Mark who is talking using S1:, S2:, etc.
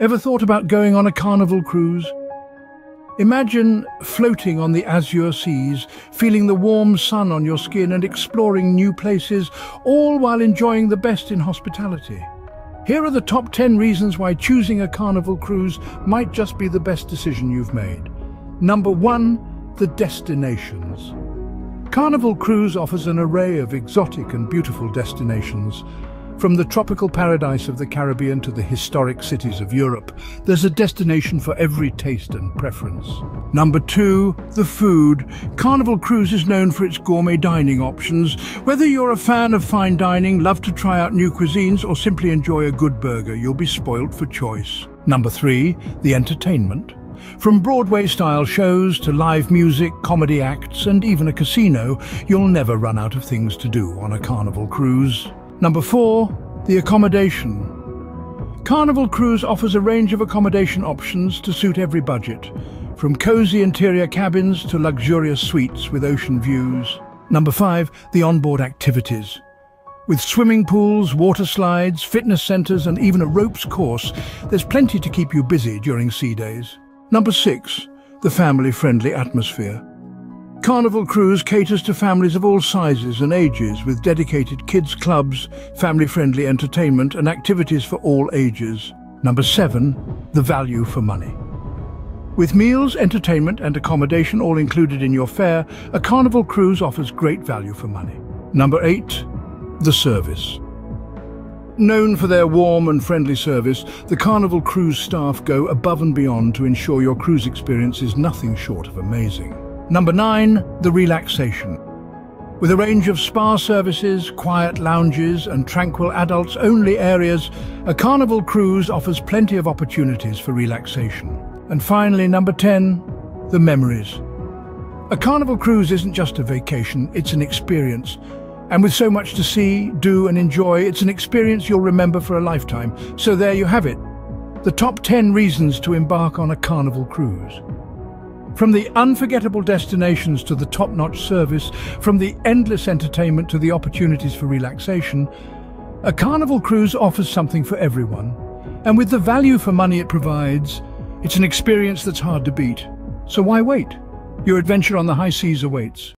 S1: Ever thought about going on a carnival cruise? Imagine floating on the azure seas, feeling the warm sun on your skin and exploring new places, all while enjoying the best in hospitality. Here are the top 10 reasons why choosing a carnival cruise might just be the best decision you've made. Number one, the destinations. Carnival Cruise offers an array of exotic and beautiful destinations, from the tropical paradise of the Caribbean to the historic cities of Europe, there's a destination for every taste and preference. Number two, the food. Carnival Cruise is known for its gourmet dining options. Whether you're a fan of fine dining, love to try out new cuisines, or simply enjoy a good burger, you'll be spoilt for choice. Number three, the entertainment. From Broadway-style shows to live music, comedy acts, and even a casino, you'll never run out of things to do on a Carnival Cruise. Number four, the accommodation. Carnival Cruise offers a range of accommodation options to suit every budget, from cosy interior cabins to luxurious suites with ocean views. Number five, the onboard activities. With swimming pools, water slides, fitness centres and even a ropes course, there's plenty to keep you busy during sea days. Number six, the family-friendly atmosphere. Carnival Cruise caters to families of all sizes and ages with dedicated kids clubs, family-friendly entertainment and activities for all ages. Number 7. The value for money. With meals, entertainment and accommodation all included in your fare, a Carnival Cruise offers great value for money. Number 8. The service. Known for their warm and friendly service, the Carnival Cruise staff go above and beyond to ensure your cruise experience is nothing short of amazing. Number nine, the relaxation. With a range of spa services, quiet lounges and tranquil adults-only areas, a Carnival cruise offers plenty of opportunities for relaxation. And finally, number 10, the memories. A Carnival cruise isn't just a vacation, it's an experience. And with so much to see, do and enjoy, it's an experience you'll remember for a lifetime. So there you have it, the top 10 reasons to embark on a Carnival cruise. From the unforgettable destinations to the top-notch service, from the endless entertainment to the opportunities for relaxation, a Carnival cruise offers something for everyone. And with the value for money it provides, it's an experience that's hard to beat. So why wait? Your adventure on the high seas awaits.